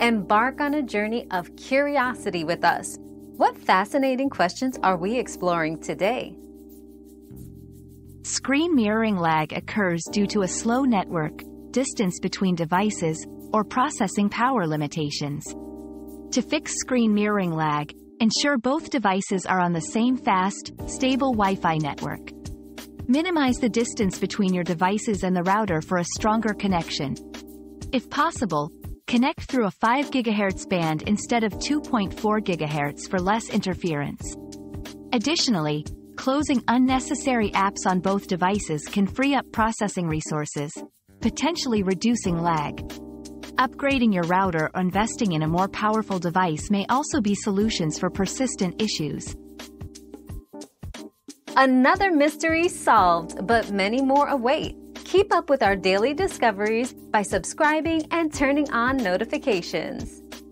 Embark on a journey of curiosity with us. What fascinating questions are we exploring today? Screen mirroring lag occurs due to a slow network, distance between devices, or processing power limitations. To fix screen mirroring lag, ensure both devices are on the same fast, stable Wi-Fi network. Minimize the distance between your devices and the router for a stronger connection. If possible, Connect through a 5 GHz band instead of 2.4 GHz for less interference. Additionally, closing unnecessary apps on both devices can free up processing resources, potentially reducing lag. Upgrading your router or investing in a more powerful device may also be solutions for persistent issues. Another mystery solved, but many more await. Keep up with our daily discoveries by subscribing and turning on notifications.